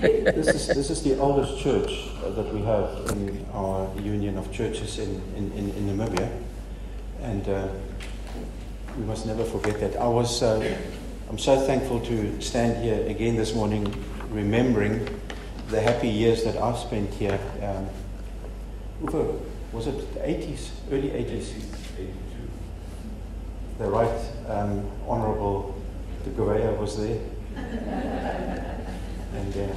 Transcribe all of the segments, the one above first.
this, is, this is the oldest church that we have in our union of churches in, in, in, in Namibia. And uh, we must never forget that. I was, uh, I'm so thankful to stand here again this morning remembering the happy years that I've spent here. Um, was it the 80s, early 80s? 82. The right um, Honourable de Gouveia was there. and uh,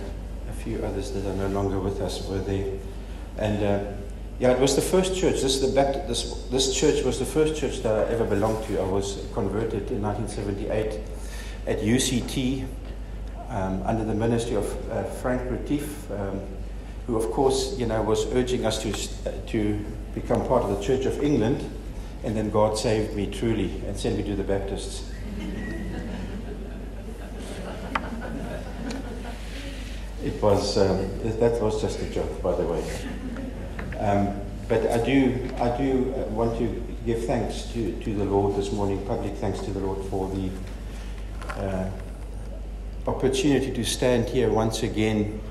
few others that are no longer with us were there. And uh, yeah, it was the first church. This, the Baptist, this, this church was the first church that I ever belonged to. I was converted in 1978 at UCT um, under the ministry of uh, Frank Retief, um, who, of course, you know, was urging us to, uh, to become part of the Church of England. And then God saved me truly and sent me to the Baptists. It was um, that was just a joke, by the way. Um, but I do I do uh, want to give thanks to, to the Lord this morning, public thanks to the Lord for the uh, opportunity to stand here once again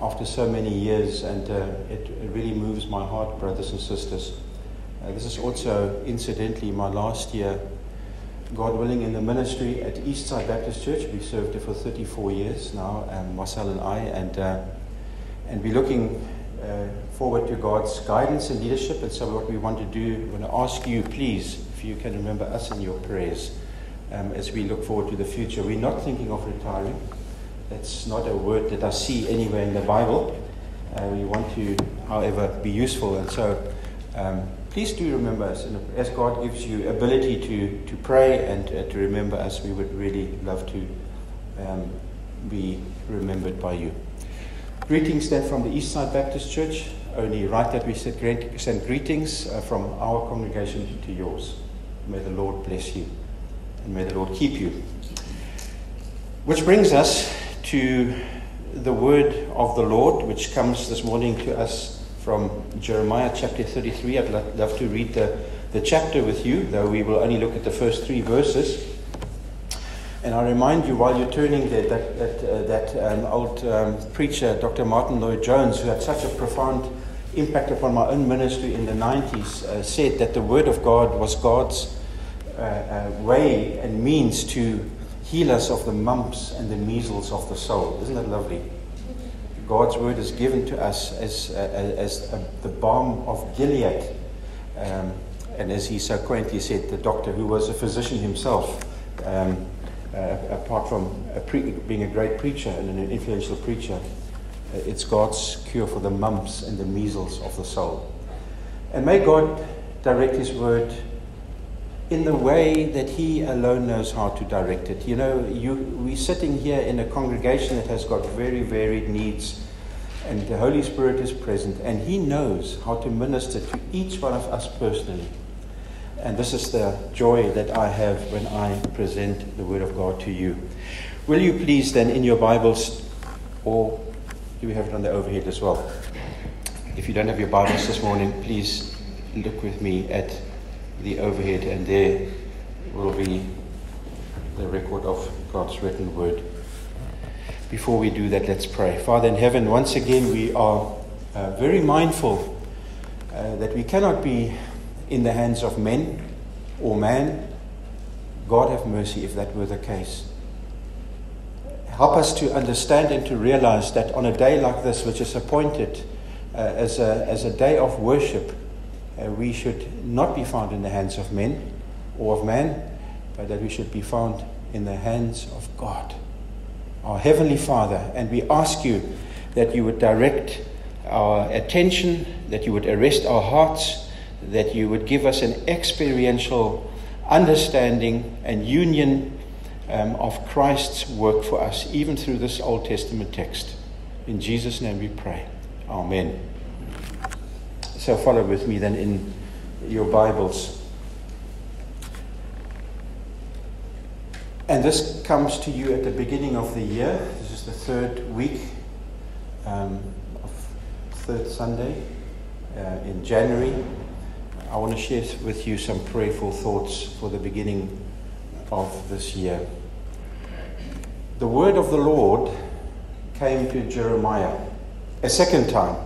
after so many years, and uh, it, it, really moves my heart, brothers and sisters. Uh, this is also, incidentally, my last year, God willing, in the ministry at Eastside Baptist Church. We've served there for 34 years now, um, Marcel and I, and, uh, and we're looking uh, forward to God's guidance and leadership. And so, what we want to do, we want to ask you, please, if you can remember us in your prayers um, as we look forward to the future. We're not thinking of retiring. That's not a word that I see anywhere in the Bible. Uh, we want to, however, be useful. And so um, please do remember us. And as God gives you ability to, to pray and uh, to remember us, we would really love to um, be remembered by you. Greetings then from the Eastside Baptist Church. Only right that we send greetings uh, from our congregation to yours. May the Lord bless you and may the Lord keep you. Which brings us to the word of the Lord, which comes this morning to us from Jeremiah chapter 33. I'd love to read the, the chapter with you, though we will only look at the first three verses. And I remind you while you're turning there that, that, uh, that um, old um, preacher, Dr. Martyn Lloyd-Jones, who had such a profound impact upon my own ministry in the 90s, uh, said that the Word of God was God's uh, uh way and means to heal us of the mumps and the measles of the soul. Isn't that lovely? God's word is given to us as, uh, as uh, the balm of Gilead. Um, and as he so quaintly said, the doctor who was a physician himself, um, uh, apart from a pre- being a great preacher and an influential preacher, uh, it's God's cure for the mumps and the measles of the soul. And may God direct his word in the way that He alone knows how to direct it. You know, you, we're sitting here in a congregation that has got very varied needs, and the Holy Spirit is present, and He knows how to minister to each one of us personally. And this is the joy that I have when I present the Word of God to you. Will you please then, in your Bibles, or do we have it on the overhead as well? If you don't have your Bibles this morning, please look with me at the overhead, and there will be the record of God's written word. Before we do that, let's pray. Father in heaven, once again, we are uh, very mindful uh, that we cannot be in the hands of men or man. God have mercy if that were the case. Help us to understand and to realize that on a day like this, which is appointed uh, as, a, as a day of worship, uh, we should not be found in the hands of men or of man, but that we should be found in the hands of God, our Heavenly Father. And we ask you that you would direct our attention, that you would arrest our hearts, that you would give us an experiential understanding and union um, of Christ's work for us, even through this Old Testament text. In Jesus' name we pray. Amen. So follow with me then in your Bibles. And this comes to you at the beginning of the year. This is the third week um, of third Sunday uh, in January. I want to share with you some prayerful thoughts for the beginning of this year. The word of the Lord came to Jeremiah a second time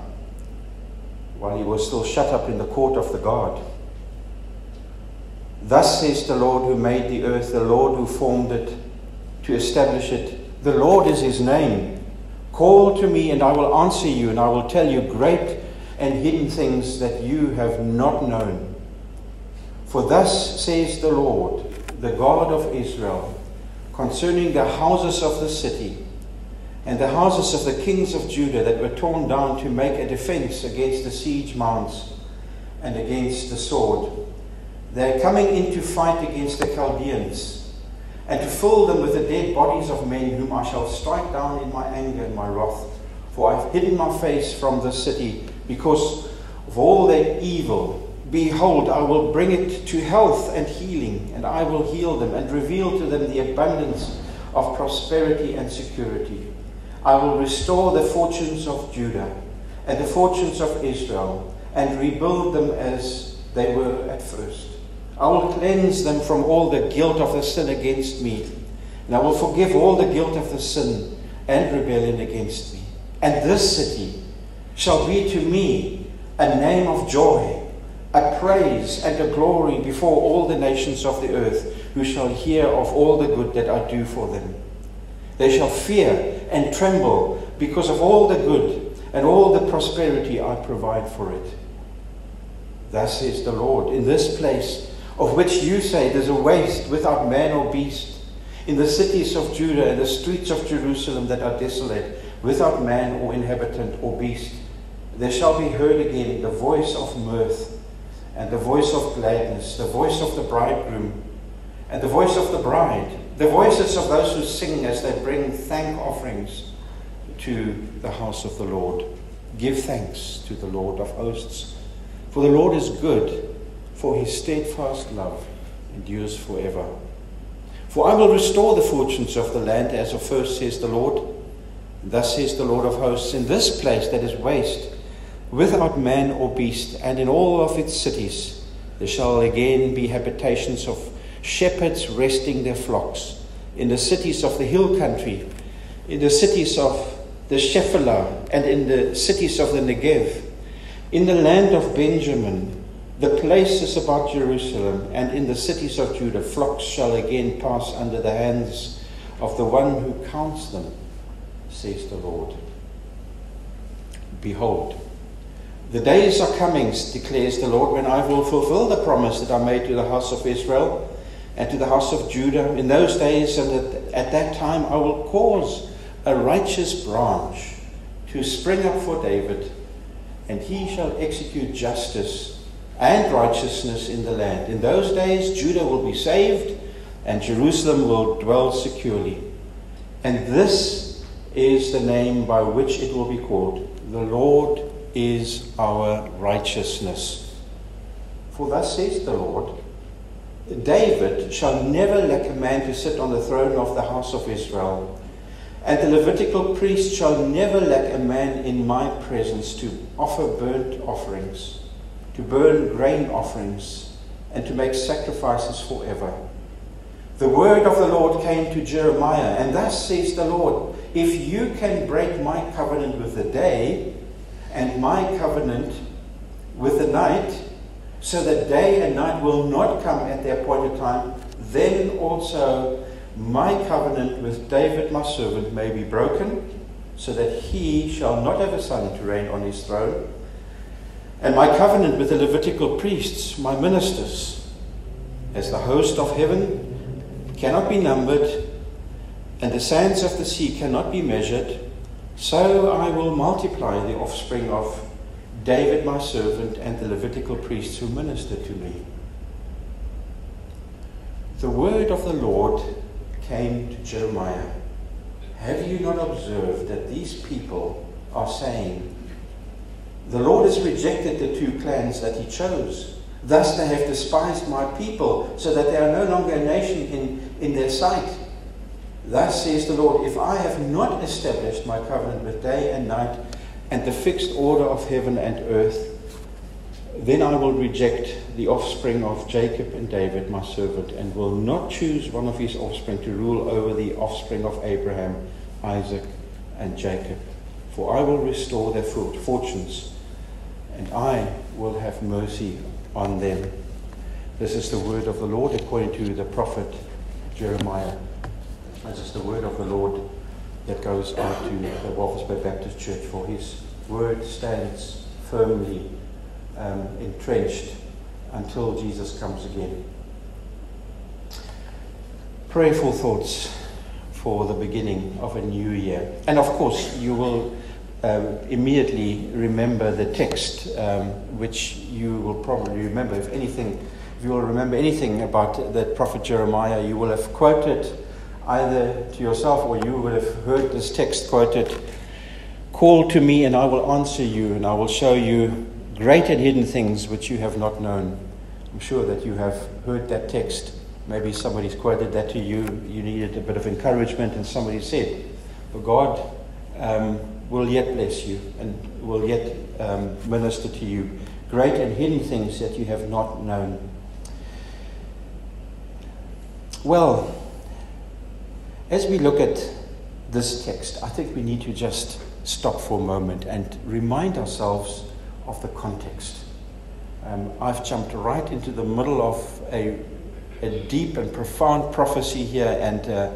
while he was still shut up in the court of the guard. Thus says the Lord who made the earth, the Lord who formed it to establish it. The Lord is his name. Call to me, and I will answer you, and I will tell you great and hidden things that you have not known. For thus says the Lord, the God of Israel, concerning the houses of the city and the houses of the kings of Judah that were torn down to make a defense against the siege mounts and against the sword. They are coming in to fight against the Chaldeans and to fill them with the dead bodies of men whom I shall strike down in my anger and my wrath. For I have hidden my face from the city because of all their evil. Behold, I will bring it to health and healing, and I will heal them and reveal to them the abundance of prosperity and security. I will restore the fortunes of Judah and the fortunes of Israel and rebuild them as they were at first. I will cleanse them from all the guilt of the sin against me, and I will forgive all the guilt of the sin and rebellion against me. And this city shall be to me a name of joy, a praise and a glory before all the nations of the earth, who shall hear of all the good that I do for them. They shall fear and tremble because of all the good and all the prosperity I provide for it. Thus says the Lord, in this place of which you say there's a waste without man or beast, in the cities of Judah and the streets of Jerusalem that are desolate, without man or inhabitant or beast, there shall be heard again the voice of mirth and the voice of gladness, the voice of the bridegroom and the voice of the bride, the voices of those who sing as they bring thank offerings to the house of the Lord. Give thanks to the Lord of hosts. For the Lord is good, for his steadfast love endures forever. For I will restore the fortunes of the land as of first, says the Lord. Thus says the Lord of hosts, in this place that is waste, without man or beast, and in all of its cities, there shall again be habitations of shepherds resting their flocks, in the cities of the hill country, in the cities of the Shephelah, and in the cities of the Negev, in the land of Benjamin, the places about Jerusalem, and in the cities of Judah, flocks shall again pass under the hands of the one who counts them, says the Lord. Behold, the days are coming, declares the Lord, when I will fulfill the promise that I made to the house of Israel and to the house of Judah. In those days and at that time, I will cause a righteous branch to spring up for David, and he shall execute justice and righteousness in the land. In those days, Judah will be saved, and Jerusalem will dwell securely. And this is the name by which it will be called the Lord is our righteousness. For thus says the Lord David shall never lack a man to sit on the throne of the house of Israel, and the Levitical priest shall never lack a man in my presence to offer burnt offerings, to burn grain offerings, and to make sacrifices forever. The word of the Lord came to Jeremiah, and thus says the Lord If you can break my covenant with the day, and my covenant with the night, so that day and night will not come at their appointed time, then also my covenant with David my servant may be broken, so that he shall not have a son to reign on his throne. And my covenant with the Levitical priests, my ministers, as the host of heaven cannot be numbered, and the sands of the sea cannot be measured, so I will multiply the offspring of David my servant and the Levitical priests who ministered to me. The word of the Lord came to Jeremiah. Have you not observed that these people are saying, The Lord has rejected the two clans that he chose. Thus they have despised my people, so that they are no longer a nation in, in their sight. Thus says the Lord, if I have not established my covenant with day and night, and the fixed order of heaven and earth, then I will reject the offspring of Jacob and David, my servant, and will not choose one of his offspring to rule over the offspring of Abraham, Isaac, and Jacob. For I will restore their fortunes, and I will have mercy on them. This is the word of the Lord according to the prophet Jeremiah. This is the word of the Lord that goes out to the Walvis Baptist Church, for his word stands firmly um, entrenched until Jesus comes again. Prayerful thoughts for the beginning of a new year. And of course, you will um, immediately remember the text, um, which you will probably remember. If anything, if you will remember anything about the prophet Jeremiah, you will have quoted either to yourself or you will have heard this text quoted Call to me, and I will answer you, and I will show you great and hidden things which you have not known. I'm sure that you have heard that text. Maybe somebody's quoted that to you. You needed a bit of encouragement, and somebody said, But God um, will yet bless you and will yet um, minister to you great and hidden things that you have not known. Well, as we look at this text, I think we need to just stop for a moment and remind ourselves of the context. Um, I've jumped right into the middle of a, a deep and profound prophecy here, and, uh,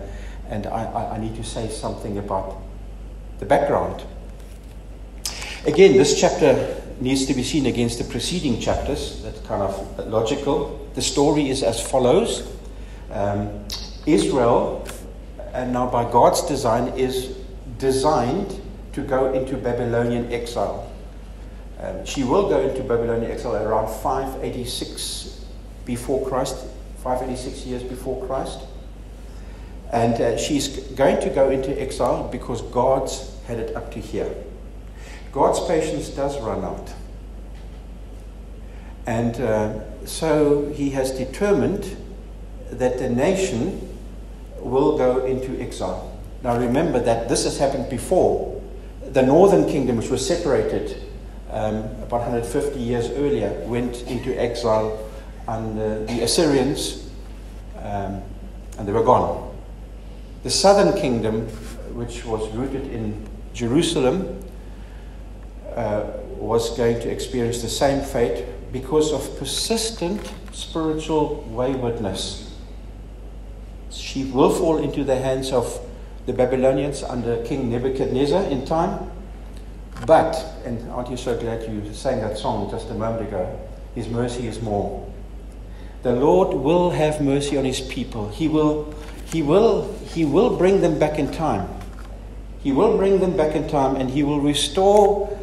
and I, I need to say something about the background. Again, this chapter needs to be seen against the preceding chapters. That's kind of logical. The story is as follows um, Israel, and now by God's design, is designed to go into Babylonian exile. Um, she will go into Babylonian exile around 586 before Christ, 586 years before Christ. And uh, she's going to go into exile because God's had it up to here. God's patience does run out. And uh, so he has determined that the nation will go into exile. Now remember that this has happened before. The northern kingdom, which was separated um, about 150 years earlier, went into exile under the Assyrians, um, and they were gone. The southern kingdom, which was rooted in Jerusalem, uh, was going to experience the same fate because of persistent spiritual waywardness. She will fall into the hands of the Babylonians under King Nebuchadnezzar in time. But, and aren't you so glad you sang that song just a moment ago? His mercy is more. The Lord will have mercy on his people. He will, he will, he will bring them back in time. He will bring them back in time and he will restore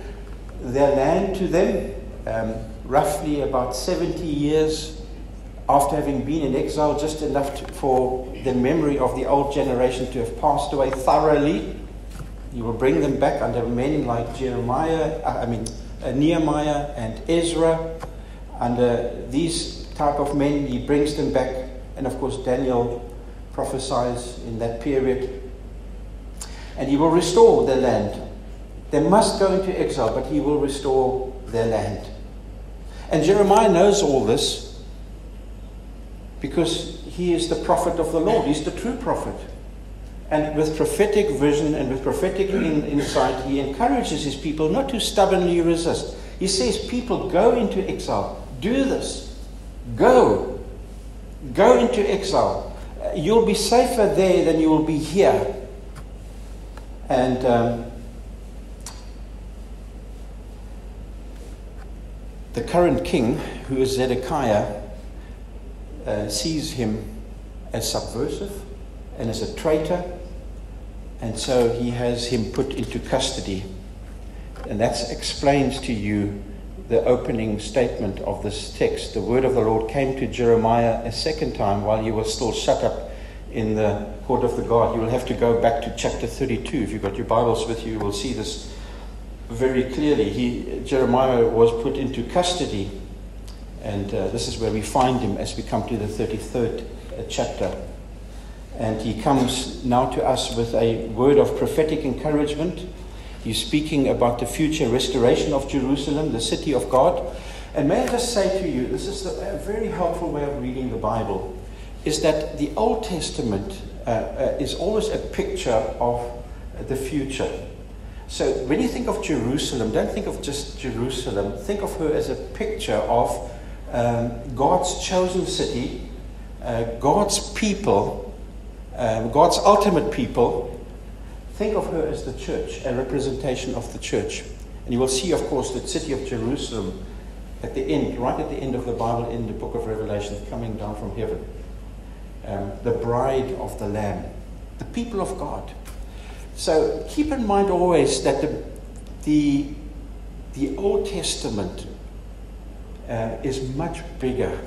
their land to them um, roughly about 70 years after having been in exile, just enough to, for the memory of the old generation to have passed away thoroughly. You will bring them back under men like Jeremiah, uh, I mean, uh, Nehemiah and Ezra. Under these type of men, he brings them back. And of course, Daniel prophesies in that period. And he will restore their land. They must go into exile, but he will restore their land. And Jeremiah knows all this because he is the prophet of the Lord. He's the true prophet. And with prophetic vision and with prophetic in, insight, he encourages his people not to stubbornly resist. He says, People, go into exile. Do this. Go. Go into exile. You'll be safer there than you will be here. And um, the current king, who is Zedekiah, uh, sees him as subversive and as a traitor, and so he has him put into custody. And that explains to you the opening statement of this text. The word of the Lord came to Jeremiah a second time while he was still shut up in the court of the guard. You will have to go back to chapter 32. If you've got your Bibles with you, you will see this very clearly. He, Jeremiah was put into custody and uh, this is where we find him as we come to the 33rd uh, chapter. And he comes now to us with a word of prophetic encouragement. He's speaking about the future restoration of Jerusalem, the city of God. And may I just say to you, this is a very helpful way of reading the Bible, is that the Old Testament uh, uh, is always a picture of the future. So when you think of Jerusalem, don't think of just Jerusalem. Think of her as a picture of um, God's chosen city, uh, God's people, um, God's ultimate people. Think of her as the church, a representation of the church. And you will see, of course, the city of Jerusalem at the end, right at the end of the Bible, in the book of Revelation, coming down from heaven. Um, the bride of the Lamb, the people of God. So keep in mind always that the, the, the Old Testament uh, is much bigger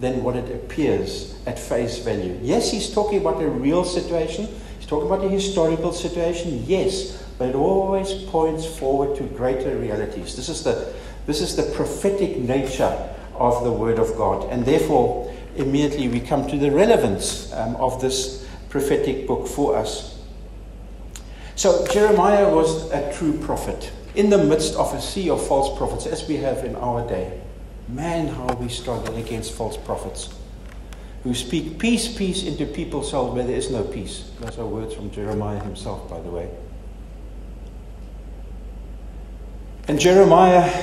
than what it appears at face value. Yes, he's talking about a real situation, he's talking about a historical situation, yes, but it always points forward to greater realities. This is the, this is the prophetic nature of the Word of God, and therefore, immediately we come to the relevance um, of this prophetic book for us. So, Jeremiah was a true prophet in the midst of a sea of false prophets, as we have in our day. Man, how we struggle against false prophets who speak peace, peace into people's souls where there is no peace. Those are words from Jeremiah himself, by the way. And Jeremiah,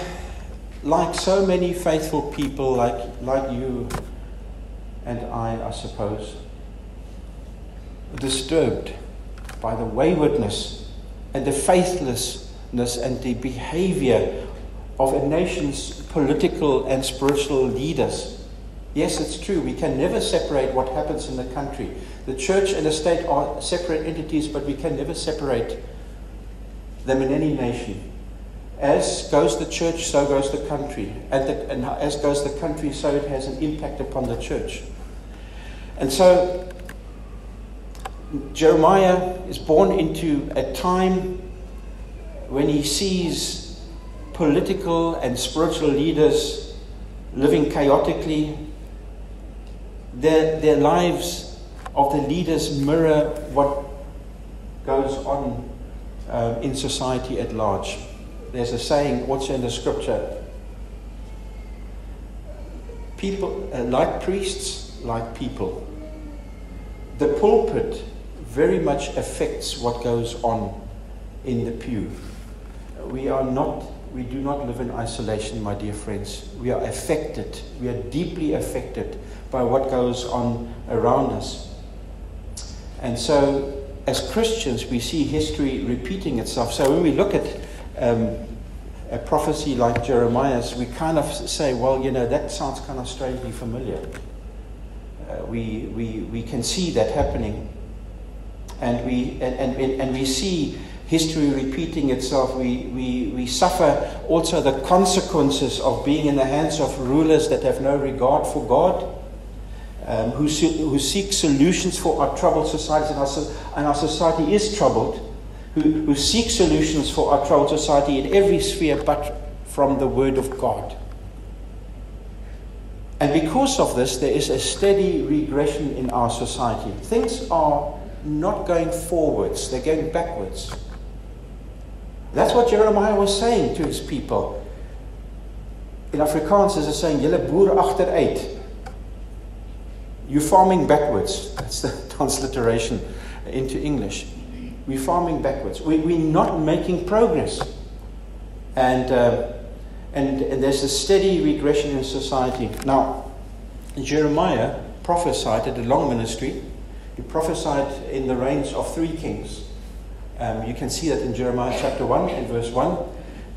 like so many faithful people, like, like you and I, I suppose, disturbed by the waywardness and the faithlessness and the behavior of a nation's political and spiritual leaders. Yes, it's true. We can never separate what happens in the country. The church and the state are separate entities, but we can never separate them in any nation. As goes the church, so goes the country. And, the, and as goes the country, so it has an impact upon the church. And so Jeremiah is born into a time when he sees political and spiritual leaders living chaotically. Their, their lives of the leaders mirror what goes on um, in society at large. There's a saying also in the scripture people, uh, like priests, like people. The pulpit very much affects what goes on in the pew. We are not we do not live in isolation, my dear friends. We are affected. We are deeply affected by what goes on around us. And so, as Christians, we see history repeating itself. So, when we look at um, a prophecy like Jeremiah's, we kind of say, well, you know, that sounds kind of strangely familiar. Uh, we, we, we can see that happening. And we, and, and, and we see history repeating itself. We, we, we suffer also the consequences of being in the hands of rulers that have no regard for God, um, who, who seek solutions for our troubled societies, and our, and our society is troubled, who, who seek solutions for our troubled society in every sphere but from the Word of God. And because of this, there is a steady regression in our society. Things are not going forwards, they're going backwards. That's what Jeremiah was saying to his people. In Afrikaans is it saying, Julle boer agteruit. You're farming backwards. That's the transliteration into English. We're farming backwards. We, we're not making progress. And, uh, and, and there's a steady regression in society. Now, Jeremiah prophesied at a long ministry. He prophesied in the reigns of three kings. Um, you can see that in Jeremiah chapter 1 and verse 1.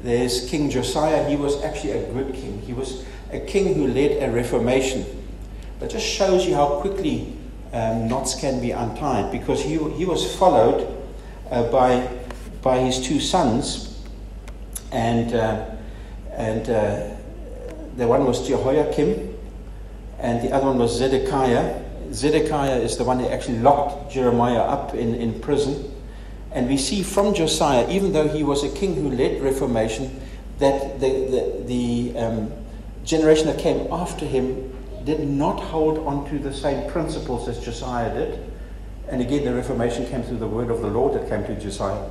There's King Josiah. He was actually a good king. He was a king who led a reformation. That just shows you how quickly um, knots can be untied because he, he was followed uh, by, by his two sons. And, uh, and uh, the one was Jehoiakim and the other one was Zedekiah. Zedekiah is the one who actually locked Jeremiah up in, in prison. And we see from Josiah, even though he was a king who led reformation, that the, the, the um, generation that came after him did not hold on to the same principles as Josiah did. And again, the Reformation came through the word of the Lord that came to Josiah.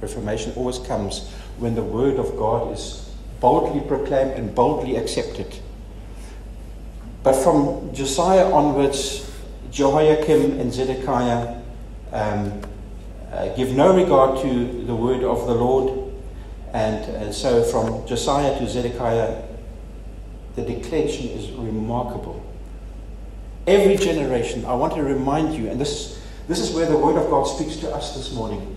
Reformation always comes when the word of God is boldly proclaimed and boldly accepted. But from Josiah onwards, Jehoiakim and Zedekiah um, uh, give no regard to the word of the Lord. And uh, so from Josiah to Zedekiah, the declension is remarkable. Every generation, I want to remind you, and this, this is where the Word of God speaks to us this morning.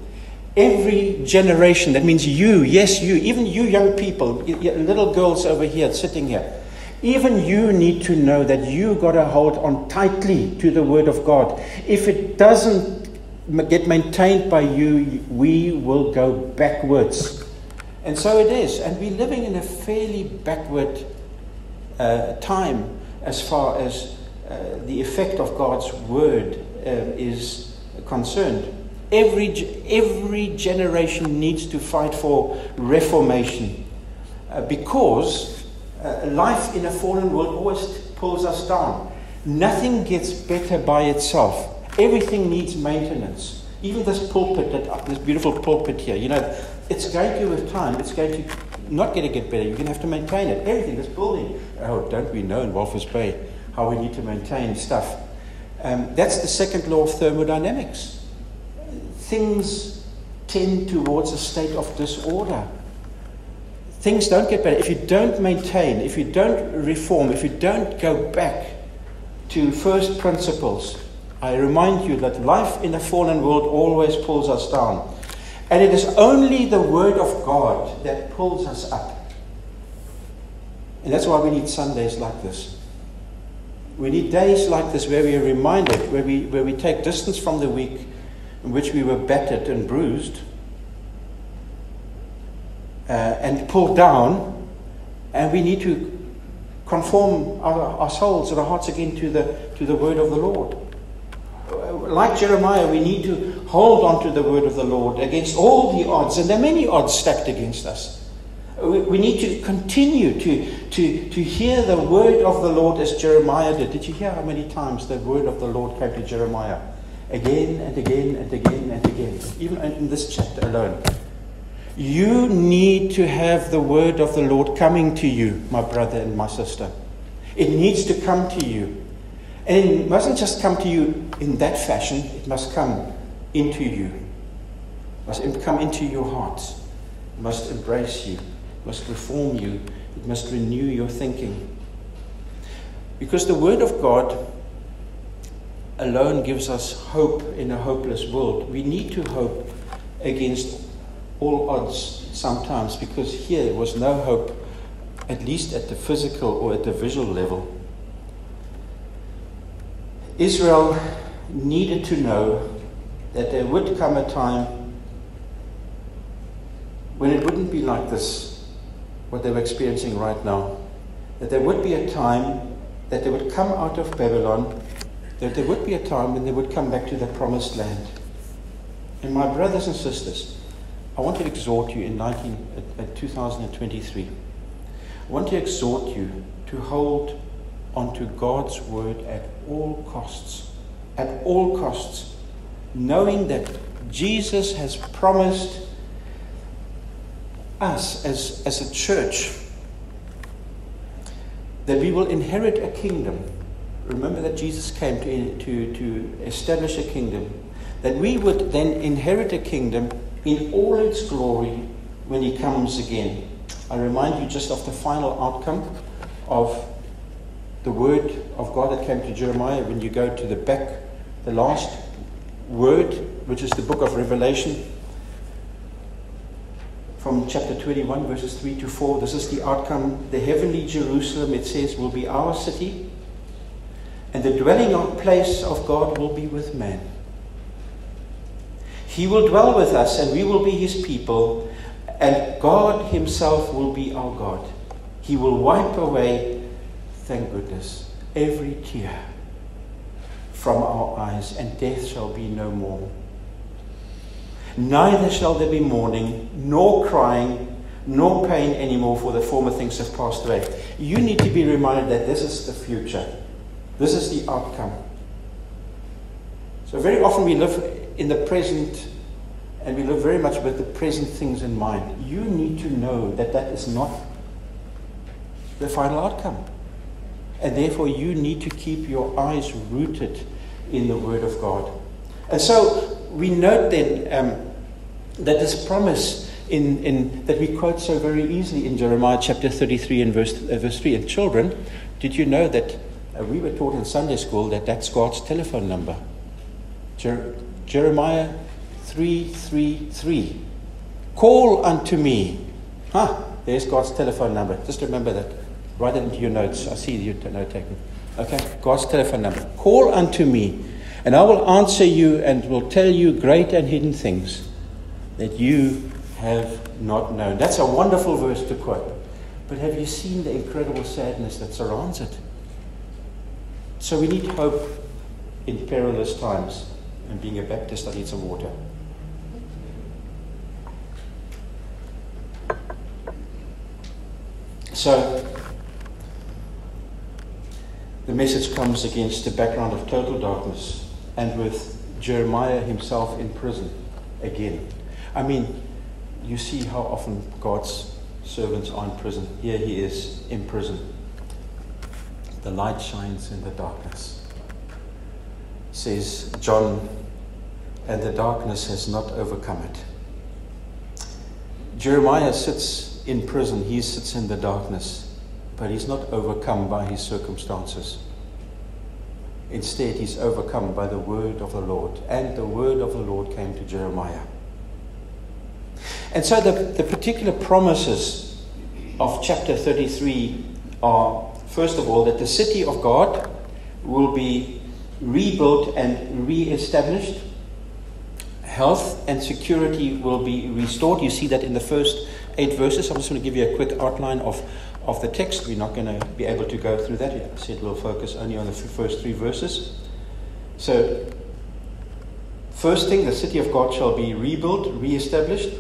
Every generation, that means you, yes, you, even you young people, little girls over here sitting here, even you need to know that you got to hold on tightly to the Word of God. If it doesn't get maintained by you, we will go backwards. And so it is. And we're living in a fairly backward uh, time as far as uh, the effect of God's word uh, is concerned. Every, every generation needs to fight for reformation uh, because uh, life in a fallen world always pulls us down. Nothing gets better by itself. Everything needs maintenance. Even this pulpit, that, this beautiful pulpit here, you know, it's going to, with time, it's going to not going to get better. You're going to have to maintain it. Everything, this building. Oh, don't we know in Walvis Bay how we need to maintain stuff? Um, that's the second law of thermodynamics. Things tend towards a state of disorder. Things don't get better. If you don't maintain, if you don't reform, if you don't go back to first principles, I remind you that life in a fallen world always pulls us down. And it is only the Word of God that pulls us up. And that's why we need Sundays like this. We need days like this where we are reminded, where we, where we take distance from the week in which we were battered and bruised uh, and pulled down, and we need to conform our, our souls and our hearts again to the, to the word of the Lord. Like Jeremiah, we need to hold on to the word of the Lord against all the odds, and there are many odds stacked against us. We, we need to continue to, to, to hear the word of the Lord as Jeremiah did. Did you hear how many times the word of the Lord came to Jeremiah? Again and again and again and again, even in this chapter alone. You need to have the word of the Lord coming to you, my brother and my sister. It needs to come to you. And it mustn't just come to you in that fashion, it must come into you. It must come into your heart. It must embrace you. It must reform you. It must renew your thinking. Because the Word of God alone gives us hope in a hopeless world. We need to hope against all odds sometimes because here was no hope, at least at the physical or at the visual level. Israel needed to know that there would come a time when it wouldn't be like this, what they were experiencing right now. That there would be a time that they would come out of Babylon, that there would be a time when they would come back to the promised land. And my brothers and sisters, I want to exhort you in 19, uh, at, at 2023. I want to exhort you to hold onto God's word at all costs. At all costs. Knowing that Jesus has promised us as, as a church that we will inherit a kingdom. Remember that Jesus came to, to, to establish a kingdom. That we would then inherit a kingdom in all its glory when he comes again. I remind you just of the final outcome of the word of God that came to Jeremiah when you go to the back, the last word, which is the book of Revelation, from chapter 21, verses 3 to 4. This is the outcome. The heavenly Jerusalem, it says, will be our city, and the dwelling place of God will be with man. He will dwell with us, and we will be his people, and God himself will be our God. He will wipe away thank goodness, every tear from our eyes, and death shall be no more. Neither shall there be mourning, nor crying, nor pain anymore, for the former things have passed away. You need to be reminded that this is the future. This is the outcome. So, very often we live in the present and we live very much with the present things in mind. You need to know that that is not the final outcome. And therefore, you need to keep your eyes rooted in the Word of God. And so, we note then um, that this promise in, in, that we quote so very easily in Jeremiah chapter 33 and verse, uh, verse 3. And children, did you know that uh, we were taught in Sunday school that that's God's telephone number? Jer- Jeremiah 333. Call unto me. Huh, there's God's telephone number. Just remember that. Write it into your notes. I see you note taking. Okay, God's telephone number. Call unto me, and I will answer you and will tell you great and hidden things that you have not known. That's a wonderful verse to quote. But have you seen the incredible sadness that surrounds it? So we need hope in perilous times. And being a Baptist, I need some water. So, the message comes against the background of total darkness and with Jeremiah himself in prison again. I mean, you see how often God's servants are in prison. Here he is in prison. The light shines in the darkness. Says John, and the darkness has not overcome it. Jeremiah sits in prison, he sits in the darkness, but he's not overcome by his circumstances. Instead, he's overcome by the word of the Lord. And the word of the Lord came to Jeremiah. And so the, the particular promises of chapter 33 are, first of all, that the city of God will be rebuilt and re-established. Health and security will be restored. You see that in the first eight verses. I'm just going to give you a quick outline of, of the text. We're not going to be able to go through that. I said we'll focus only on the first three verses. So, first thing, the city of God shall be rebuilt, re-established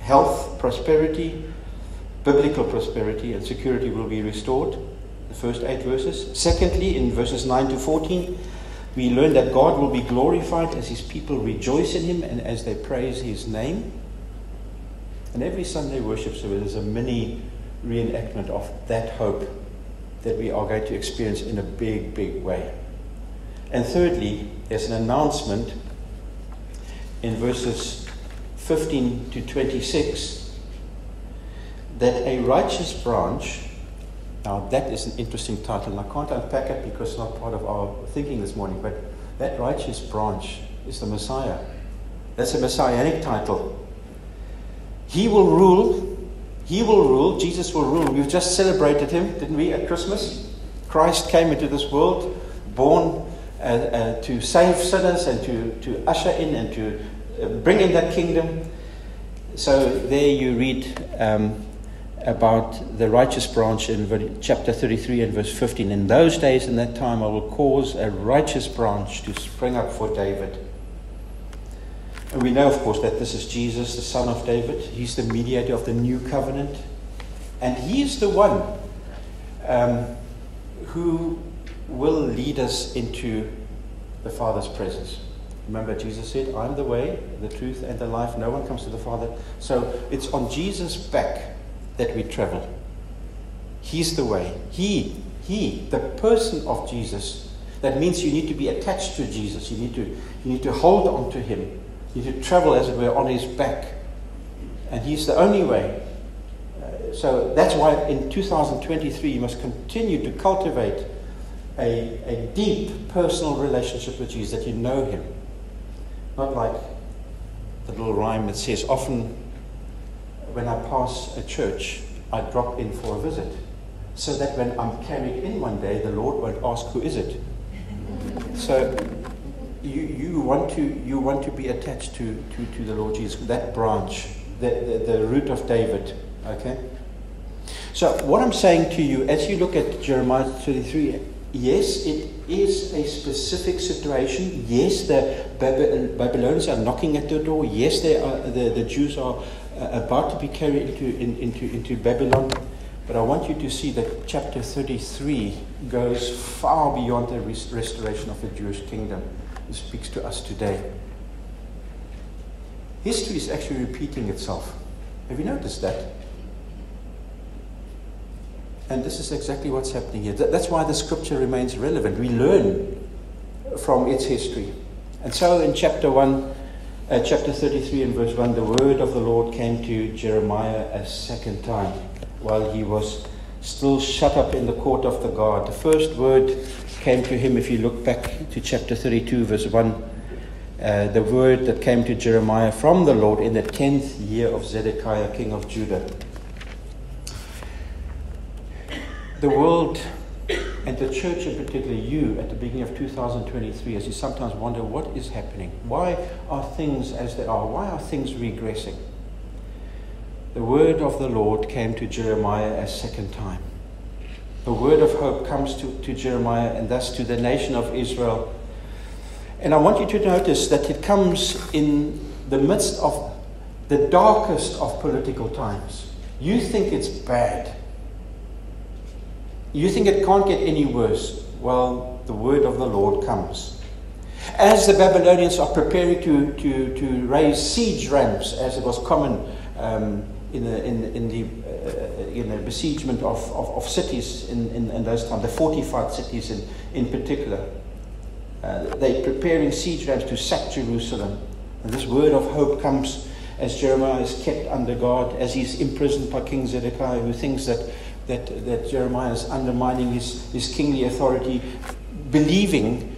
health, prosperity, biblical prosperity, and security will be restored. The first eight verses. Secondly, in verses 9 to 14, we learn that God will be glorified as his people rejoice in him and as they praise his name. And every Sunday worship service is a mini reenactment of that hope that we are going to experience in a big, big way. And thirdly, there's an announcement in verses 15 to 26 that a righteous branch, now that is an interesting title, and I can't unpack it because it's not part of our thinking this morning, but that righteous branch is the Messiah. That's a messianic title. He will rule, he will rule, Jesus will rule. We've just celebrated him, didn't we, at Christmas? Christ came into this world, born uh, uh, to save sinners and to, to usher in and to bring in that kingdom. So there you read um, about the righteous branch in chapter 33 and verse 15. In those days, in that time, I will cause a righteous branch to spring up for David. And we know, of course, that this is Jesus, the son of David. He's the mediator of the new covenant. And he is the one um, who will lead us into the Father's presence. Remember, Jesus said, I'm the way, the truth, and the life. No one comes to the Father. So it's on Jesus' back that we travel. He's the way. He, He, the person of Jesus. That means you need to be attached to Jesus. You need to, you need to hold on to Him. You need to travel, as it were, on His back. And He's the only way. Uh, so that's why in 2023 you must continue to cultivate a, a deep personal relationship with Jesus, that you know Him. Not like the little rhyme that says, often when I pass a church, I drop in for a visit. So that when I'm carried in one day, the Lord won't ask, who is it? So you, you, want, to, you want to be attached to, to, to the Lord Jesus, that branch, the, the, the root of David. Okay? So what I'm saying to you, as you look at Jeremiah 33, yes, it is a specific situation. Yes, the Babylonians are knocking at the door. Yes, they are, the, the Jews are uh, about to be carried into, in, into, into Babylon. But I want you to see that chapter 33 goes far beyond the res- restoration of the Jewish kingdom. It speaks to us today. History is actually repeating itself. Have you noticed that? And this is exactly what's happening here. That's why the scripture remains relevant. We learn from its history. And so in chapter 1, uh, chapter 33 and verse 1, the word of the Lord came to Jeremiah a second time while he was still shut up in the court of the guard. The first word came to him, if you look back to chapter 32, verse 1, uh, the word that came to Jeremiah from the Lord in the tenth year of Zedekiah, king of Judah. The world and the church in particular, you at the beginning of 2023, as you sometimes wonder what is happening, why are things as they are, why are things regressing? The word of the Lord came to Jeremiah a second time. The word of hope comes to, to Jeremiah and thus to the nation of Israel. And I want you to notice that it comes in the midst of the darkest of political times. You think it's bad. You think it can't get any worse. Well, the word of the Lord comes. As the Babylonians are preparing to, to, to raise siege ramps, as it was common um, in the, in, in the you know, besiegement of, of, of cities in, in, in, those times, the fortified cities in, in particular. Uh, they're preparing siege ramps to sack Jerusalem. And this word of hope comes as Jeremiah is kept under guard, as he's imprisoned by King Zedekiah, who thinks that, that, that Jeremiah is undermining his, his kingly authority, believing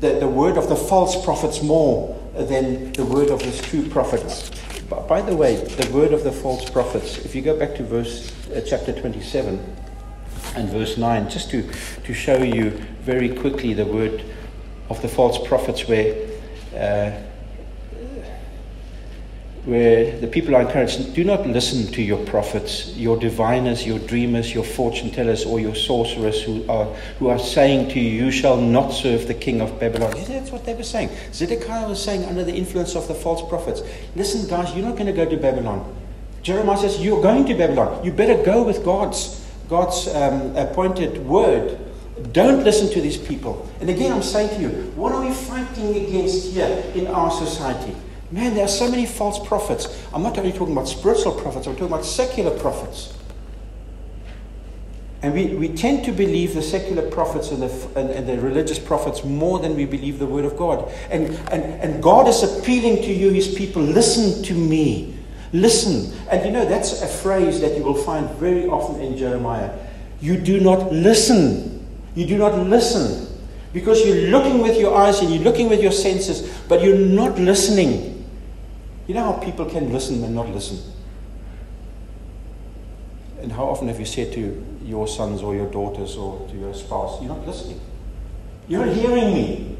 that the word of the false prophets more than the word of his true prophets. By the way, the word of the false prophets, if you go back to verse uh, chapter 27 and verse 9, just to, to show you very quickly the word of the false prophets where uh, where the people are encouraged do not listen to your prophets, your diviners, your dreamers, your fortune tellers, or your sorcerers who are, who are saying to you, You shall not serve the king of Babylon. That's what they were saying. Zedekiah was saying, under the influence of the false prophets, Listen, guys, you're not going to go to Babylon. Jeremiah says, You're going to Babylon. You better go with God's, God's um, appointed word. Don't listen to these people. And again, I'm saying to you, what are we fighting against here in our society? Man, there are so many false prophets. I'm not only talking about spiritual prophets, I'm talking about secular prophets. And we, we tend to believe the secular prophets and the, and, and, the religious prophets more than we believe the word of God. And, and, and God is appealing to you, his people, listen to me. Listen. And you know, that's a phrase that you will find very often in Jeremiah. You do not listen. You do not listen. Because you're looking with your eyes and you're looking with your senses, but you're not listening. You know how people can listen and not listen? And how often have you said to your sons or your daughters or to your spouse, You're not listening? You're not hearing me.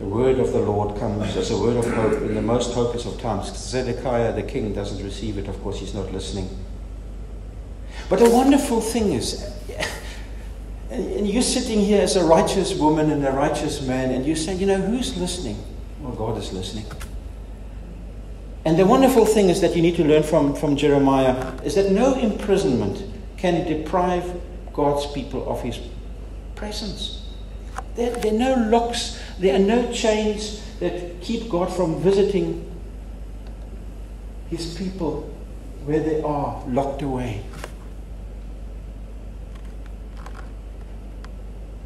The word of the Lord comes as a word of hope in the most hopeless of times. Zedekiah, the king, doesn't receive it. Of course, he's not listening. But the wonderful thing is, and you're sitting here as a righteous woman and a righteous man, and you're saying, you know, who's listening? Well, God is listening. And the wonderful thing is that you need to learn from, from Jeremiah is that no imprisonment can deprive God's people of his presence. There, there are no locks, there are no chains that keep God from visiting his people where they are locked away.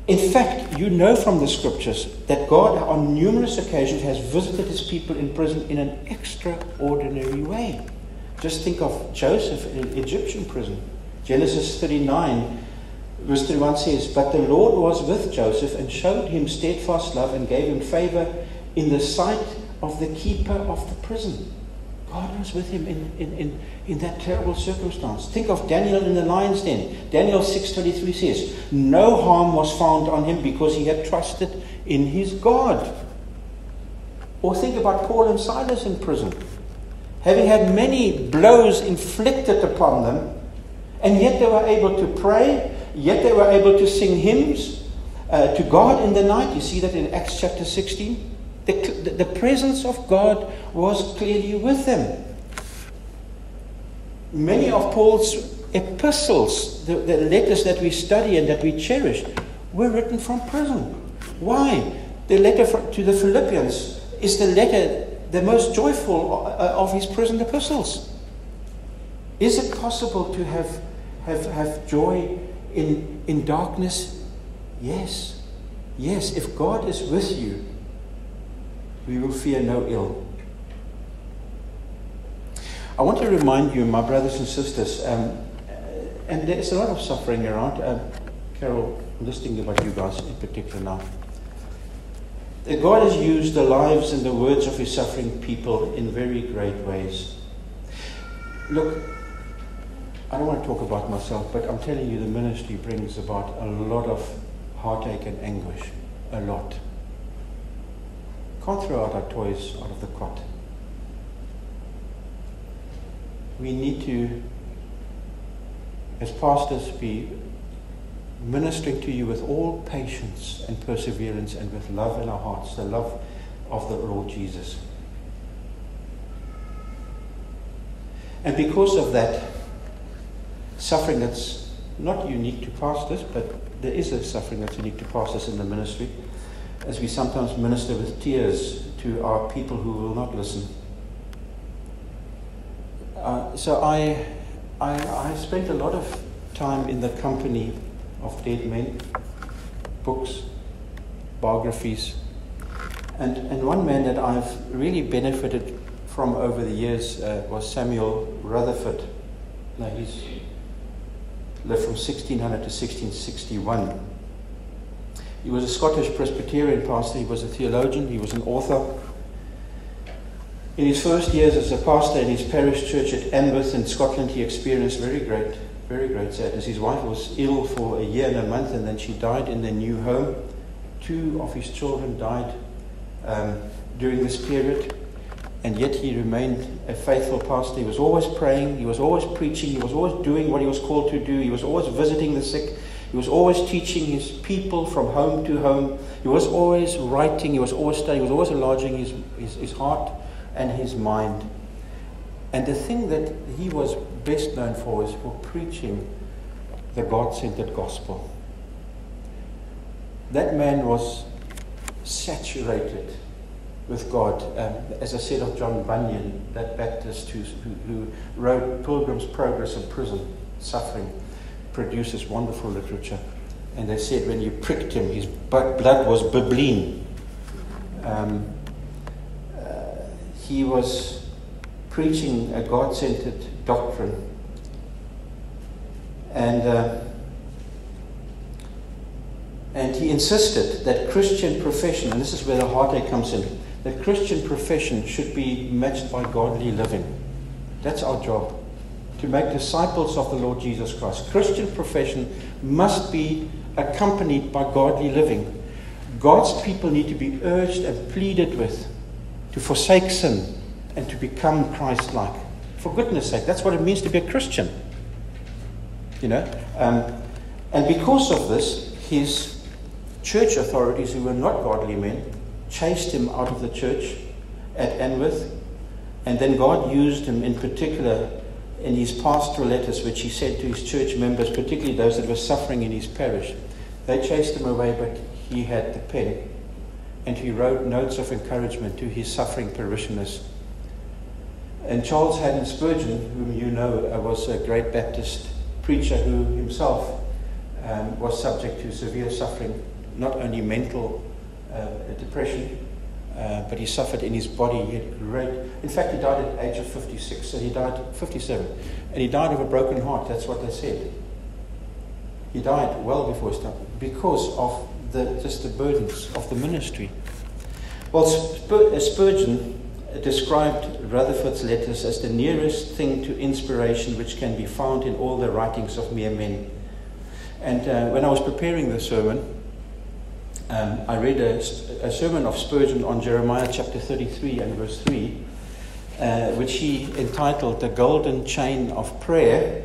In fact, you know from the scriptures that God, on numerous occasions, has visited his people in prison in an extraordinary way. Just think of Joseph in Egyptian prison. Genesis 39, verse 31 says, But the Lord was with Joseph and showed him steadfast love and gave him favor in the sight of the keeper of the prison. God was with him in, in, in, in that terrible circumstance. Think of Daniel in the lion's den. Daniel 6.23 says, No harm was found on him because he had trusted in his God. Or think about Paul and Silas in prison. Having had many blows inflicted upon them, and yet they were able to pray, yet they were able to sing hymns uh, to God in the night. You see that in Acts chapter 16. The, the presence of God was clearly with them. Many of Paul's epistles, the, the letters that we study and that we cherish, were written from prison. Why? The letter to the Philippians is the letter, the most joyful uh, of his prison epistles. Is it possible to have, have, have joy in, in darkness Yes, yes, if God is with you, we will fear no ill. I want to remind you, my brothers and sisters, um, and there's a lot of suffering around. Um, Carol, I'm just thinking about you guys in particular now. That God has used the lives and the words of his suffering people in very great ways. Look, I don't want to talk about myself, but I'm telling you, the ministry brings about a lot of heartache and anguish. A lot. Can't throw out our toys out of the cot. We need to, as pastors, be ministering to you with all patience and perseverance and with love in our hearts, the love of the Lord Jesus. And because of that, suffering that's not unique to pastors, but there is a suffering that's unique to pastors in the ministry, as we sometimes minister with tears to our people who will not listen. Uh, so I, I, I spent a lot of time in the company of dead men, books, biographies. And, and one man that I've really benefited from over the years uh, was Samuel Rutherford. Now he's lived from 1600 to 1661. He was a Scottish Presbyterian pastor, he was a theologian, he was an author. In his first years as a pastor in his parish church at Anwoth in Scotland, he experienced very great very great sadness. His wife was ill for a year and a month, and then she died in their new home. Two of his children died um, during this period, and yet he remained a faithful pastor. He was always praying, he was always preaching, he was always doing what he was called to do, he was always visiting the sick, he was always teaching his people from home to home, he was always writing, he was always studying, he was always enlarging his, his, his heart and his mind. And the thing that he was best known for is for preaching the God centered gospel. That man was saturated with God. Um, as I said of John Bunyan, that Baptist who, who, who wrote Pilgrim's Progress in Prison, Suffering, produces wonderful literature. And they said when you pricked him, his blood was bibline. Um, uh, he was preaching a God centered doctrine. And, uh, and he insisted that Christian profession, and this is where the heartache comes in, that Christian profession should be matched by godly living. That's our job. To make disciples of the Lord Jesus Christ. Christian profession must be accompanied by godly living. God's people need to be urged and pleaded with to forsake sin and to become Christ like. For goodness sake, that's what it means to be a Christian. You know? Um, and because of this, his church authorities, who were not godly men, chased him out of the church at Anwoth. And then God used him in particular in his pastoral letters, which he said to his church members, particularly those that were suffering in his parish. They chased him away, but he had the pen. And he wrote notes of encouragement to his suffering parishioners. And Charles Haddon Spurgeon, whom you know, uh, was a great Baptist preacher who himself um, was subject to severe suffering, not only mental uh, depression, uh, but he suffered in his body. He had great, in fact, he died at the age of 56, so he died 57. And he died of a broken heart, that's what they said. He died well before his time because of the, just the burdens of the ministry. Well, Spur- Spurgeon described Rutherford's letters as the nearest thing to inspiration which can be found in all the writings of mere men. And uh, when I was preparing the sermon, um, I read a, a, sermon of Spurgeon on Jeremiah chapter 33 and verse 3, uh, which he entitled The Golden Chain of Prayer.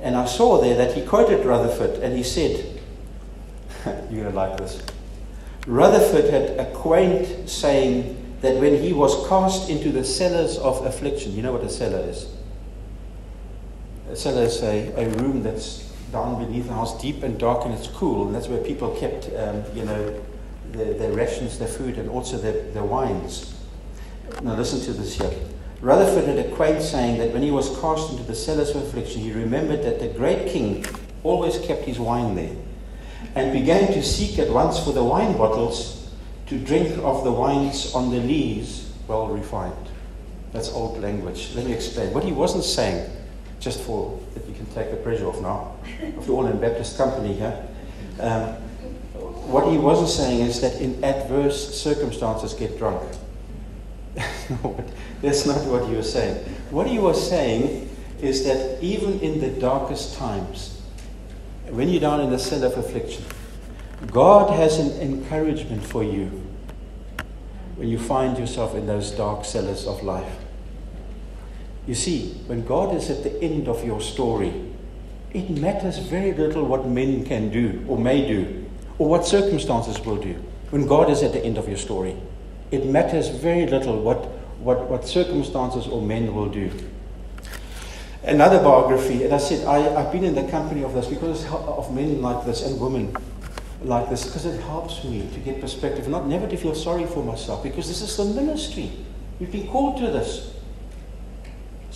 And I saw there that he quoted Rutherford and he said, You're going to like this. Rutherford had a quaint saying that when he was cast into the cellars of affliction, you know what a cellar is? A cellar is a, a room that's down beneath the house, deep and dark, and it's cool, and that's where people kept, um, you know, their, their, rations, their food, and also their, their wines. Now listen to this here. Rutherford had a quaint saying that when he was cast into the cellars of affliction, he remembered that the great king always kept his wine there. and began to seek at once for the wine bottles to drink of the wines on the lees well refined. That's old language. Let me explain. What he wasn't saying, just for that you take the pressure off now, after all in Baptist company here. Um, what he wasn't saying is that in adverse circumstances get drunk. no, that's not what he was saying. What he was saying is that even in the darkest times, when you're down in the cell of affliction, God has an encouragement for you when you find yourself in those dark cellars of life. You see, when God is at the end of your story, it matters very little what men can do or may do or what circumstances will do. When God is at the end of your story, it matters very little what, what, what circumstances or men will do. Another biography, and I said, I, I've been in the company of this because of men like this and women like this because it helps me to get perspective, not never to feel sorry for myself because this is the ministry. We've been called to this.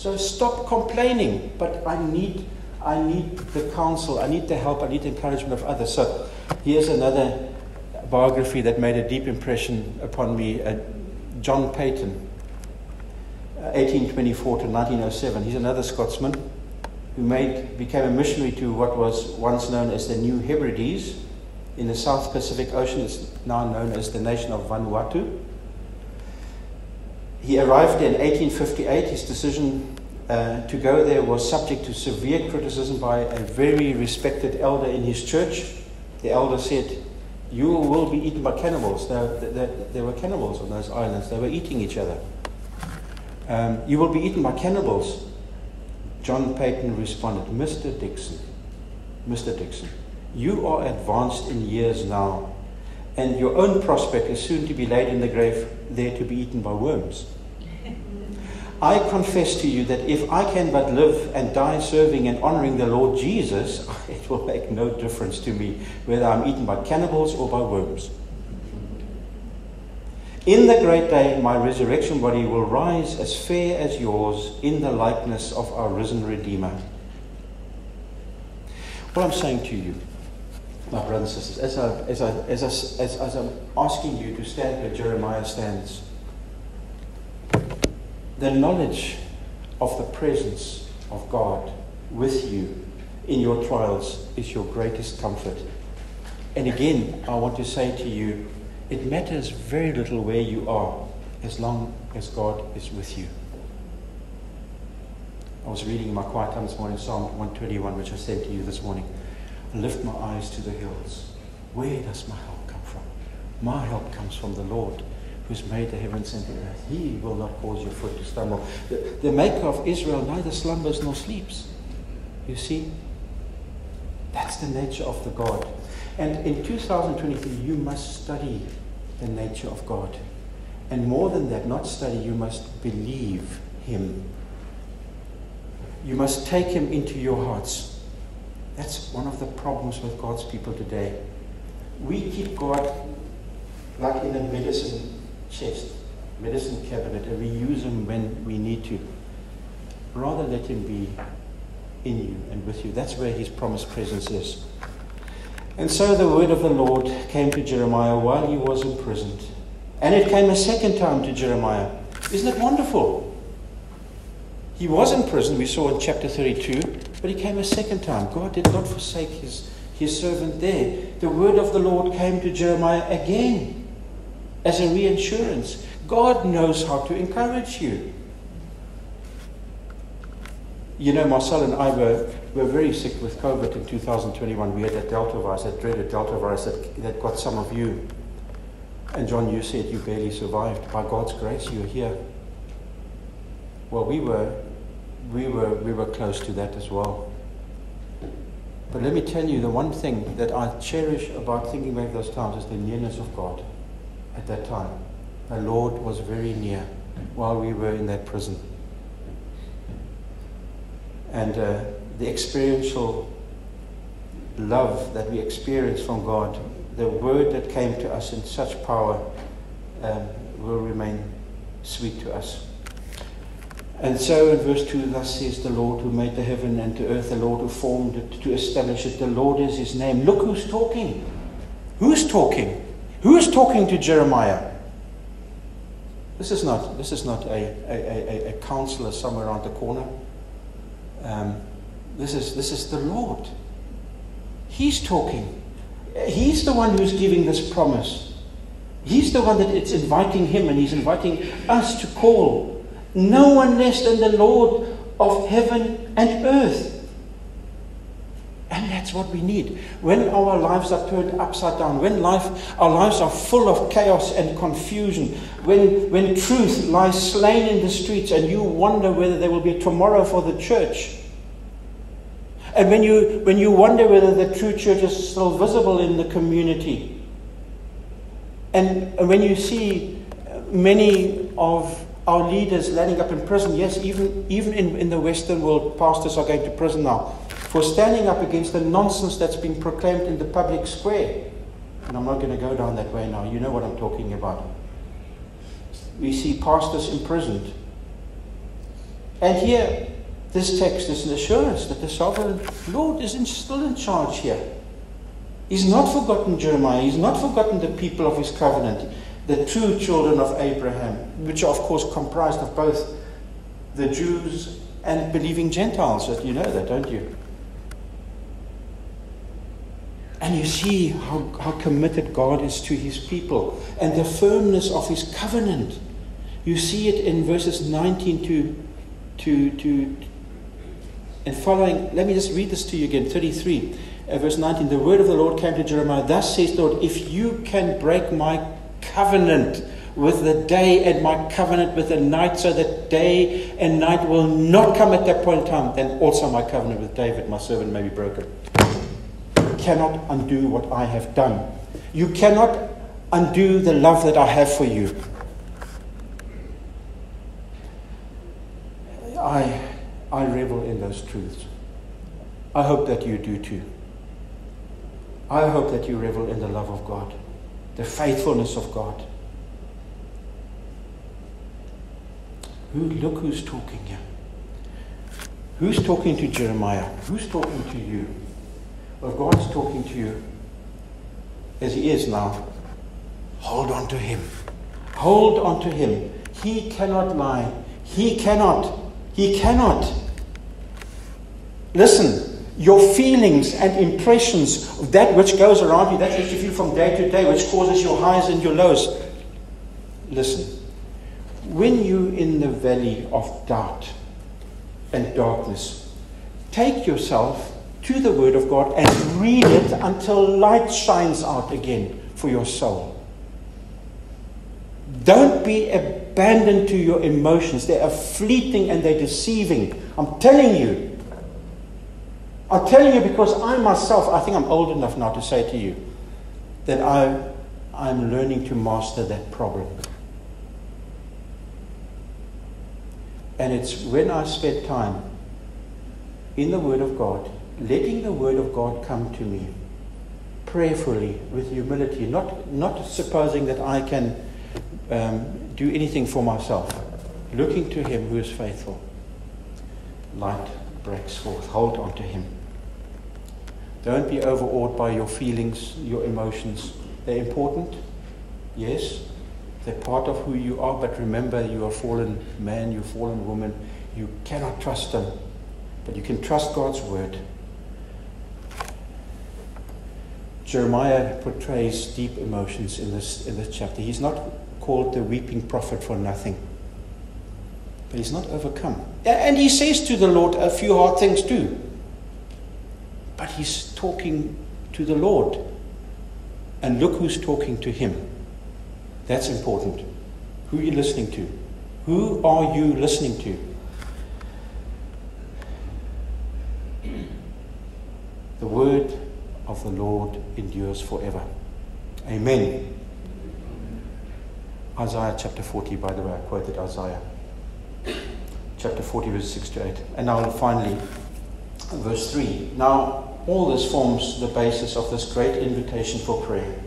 So stop complaining, but I need I need the counsel, I need the help, I need the encouragement of others. So here's another biography that made a deep impression upon me. Uh, John Paton, 1824 uh, to 1907. He's another Scotsman who made, became a missionary to what was once known as the New Hebrides in the South Pacific Ocean. It's now known as the nation of Vanuatu. He arrived in 1858. His decision uh, to go there was subject to severe criticism by a very respected elder in his church. The elder said, You will be eaten by cannibals. There, there, there were cannibals on those islands, they were eating each other. Um, you will be eaten by cannibals. John Paton responded, Mr. Dickson, Mr. Dickson, you are advanced in years now, and your own prospect is soon to be laid in the grave, there to be eaten by worms. I confess to you that if I can but live and die serving and honoring the Lord Jesus, it will make no difference to me whether I'm eaten by cannibals or by worms. In the great day, my resurrection body will rise as fair as yours in the likeness of our risen Redeemer. What I'm saying to you my brothers and sisters, as, I, as, I, as, I, as, as I'm asking you to stand where Jeremiah stands, the knowledge of the presence of God with you in your trials is your greatest comfort. And again, I want to say to you, it matters very little where you are as long as God is with you. I was reading in my quiet time this morning Psalm 121, which I sent to you this morning I lift my eyes to the hills. Where does my help come from? My help comes from the Lord who's made the heavens and the earth. He will not cause your foot to stumble. The, the maker of Israel neither slumbers nor sleeps. You see? That's the nature of the God. And in 2023, you must study the nature of God. And more than that, not study, you must believe Him. You must take Him into your hearts. That's one of the problems with God's people today. We keep God like in a medicine chest, medicine cabinet, and we use him when we need to. Rather let him be in you and with you. That's where his promised presence is. And so the word of the Lord came to Jeremiah while he was imprisoned. And it came a second time to Jeremiah. Isn't it wonderful? He was in prison, we saw in chapter 32, but he came a second time. God did not forsake his, his servant there. The word of the Lord came to Jeremiah again as a reinsurance. God knows how to encourage you. You know, Marcel and I were, were very sick with COVID in 2021. We had that Delta virus, that dreaded Delta virus that, that got some of you. And John, you said you barely survived. By God's grace, you're here. Well, we were, we were, we were close to that as well. But let me tell you, the one thing that I cherish about thinking back those times is the nearness of God at that time. The Lord was very near while we were in that prison. And uh, the experiential love that we experienced from God, the word that came to us in such power, um, will remain sweet to us. And so in verse 2, thus says the Lord who made the heaven and the earth, the Lord who formed it to establish it. The Lord is his name. Look who's talking. Who's talking? Who's talking to Jeremiah? This is not, this is not a, a, a, a counselor somewhere around the corner. Um, this, is, this is the Lord. He's talking. He's the one who's giving this promise. He's the one that it's inviting him and he's inviting us to call no one less than the Lord of heaven and earth. And that's what we need. When our lives are turned upside down, when life, our lives are full of chaos and confusion, when, when truth lies slain in the streets and you wonder whether there will be a tomorrow for the church, and when you, when you wonder whether the true church is still visible in the community, and, and when you see many of our leaders landing up in prison. Yes, even, even in, in the Western world, pastors are going to prison now for standing up against the nonsense that's been proclaimed in the public square. And I'm not going to go down that way now. You know what I'm talking about. We see pastors imprisoned. And here, this text is an assurance that the sovereign Lord is in, still in charge here. He's not forgotten Jeremiah. He's not forgotten the people of his covenant the true children of Abraham, which are, of course, comprised of both the Jews and believing Gentiles. You know that, don't you? And you see how, how committed God is to his people and the firmness of his covenant. You see it in verses 19 to, to, to and following. Let me just read this to you again 33, uh, verse 19. The word of the Lord came to Jeremiah. Thus says the Lord, if you can break my covenant with the day and my covenant with the night, so that day and night will not come at that point in time, then also my covenant with David, my servant, may be broken. Cannot undo what I have done. You cannot undo the love that I have for you. I, I revel in those truths. I hope that you do too. I hope that you revel in the love of God the faithfulness of God. Who, look who's talking here. Who's talking to Jeremiah? Who's talking to you? If God's talking to you, as He is now, hold on to Him. Hold on to Him. He cannot lie. He cannot. He cannot. Listen, your feelings and impressions of that which goes around you, that which you feel from day to day, which causes your highs and your lows. Listen, when you're in the valley of doubt and darkness, take yourself to the Word of God and read it until light shines out again for your soul. Don't be abandoned to your emotions. They are fleeting and they're deceiving. I'm telling you, I'm telling you because I myself, I think I'm old enough now to say to you that I, I'm learning to master that problem. And it's when I spend time in the Word of God, letting the Word of God come to me prayerfully with humility, not, not supposing that I can um, do anything for myself, looking to Him who is faithful. Light breaks forth. Hold on to Him. Don't be overawed by your feelings, your emotions. They're important, yes. They're part of who you are, but remember you are a fallen man, you're a fallen woman. You cannot trust them, but you can trust God's word. Jeremiah portrays deep emotions in this, in this chapter. He's not called the weeping prophet for nothing, but he's not overcome. And he says to the Lord a few hard things too. But he's talking to the Lord. And look who's talking to him. That's important. Who are you listening to? Who are you listening to? The word of the Lord endures forever. Amen. Isaiah chapter 40, by the way, I quoted Isaiah. Chapter 40, verse 6 to 8. And now finally, verse 3. Now, all this forms the basis of this great invitation for prayer.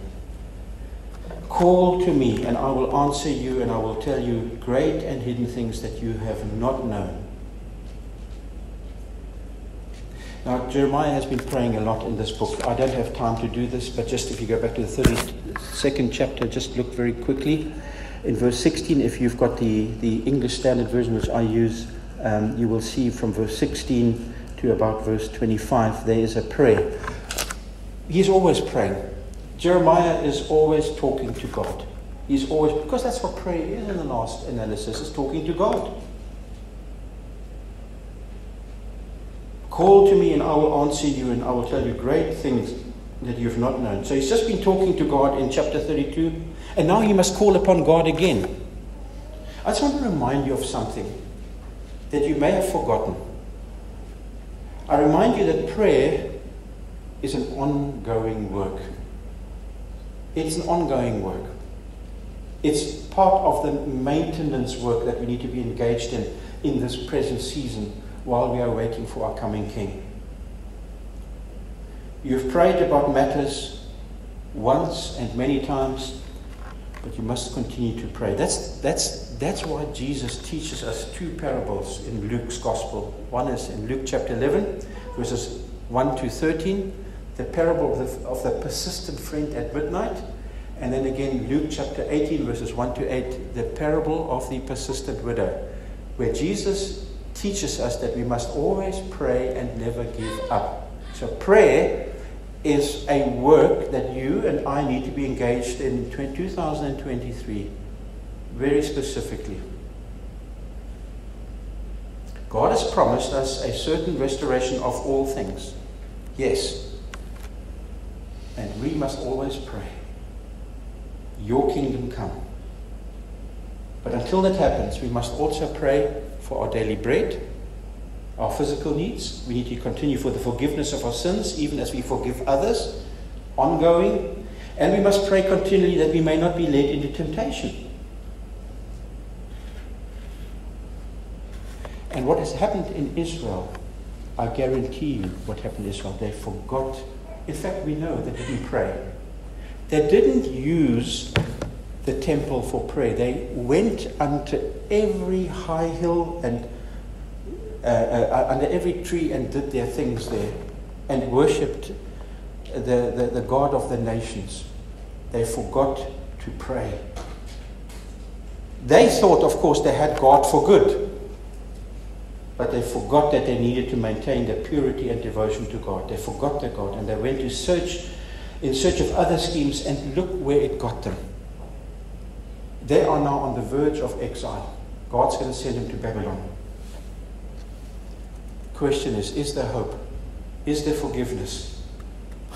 Call to me, and I will answer you, and I will tell you great and hidden things that you have not known. Now, Jeremiah has been praying a lot in this book. I don't have time to do this, but just if you go back to the 32nd chapter, just look very quickly. In verse 16, if you've got the, the English Standard Version, which I use, um, you will see from verse 16 to about verse 25, there is a prayer. He's always praying. Jeremiah is always talking to God. He's always, because that's what prayer is in the last analysis, is talking to God. Call to me and I will answer you and I will tell you great things that you've not known. So he's just been talking to God in chapter 32, and now he must call upon God again. I just want to remind you of something that you may have forgotten. I remind you that prayer is an ongoing work. It's an ongoing work. It's part of the maintenance work that we need to be engaged in in this present season while we are waiting for our coming King. You've prayed about matters once and many times, but you must continue to pray. That's, that's, that's why Jesus teaches us two parables in Luke's Gospel. One is in Luke chapter 11, verses 1 to 13, the parable of the, of the persistent friend at midnight. And then again, Luke chapter 18, verses 1 to 8, the parable of the persistent widow, where Jesus teaches us that we must always pray and never give up. So, prayer is a work that you and I need to be engaged in 2023, very specifically. God has promised us a certain restoration of all things. Yes. And we must always pray. Your kingdom come. But until that happens, we must also pray for our daily bread, our physical needs. We need to continue for the forgiveness of our sins, even as we forgive others, ongoing. And we must pray continually that we may not be led into temptation. And what has happened in Israel, I guarantee you what happened in Israel. They forgot. In fact, we know they didn't pray. They didn't use the temple for prayer. They went unto every high hill and uh, uh, under every tree and did their things there and worshipped the, the, the God of the nations. They forgot to pray. They thought, of course, they had God for good. But they forgot that they needed to maintain their purity and devotion to God. They forgot their God and they went to search in search of other schemes and look where it got them. They are now on the verge of exile. God's going to send them to Babylon. Question is Is there hope? Is there forgiveness?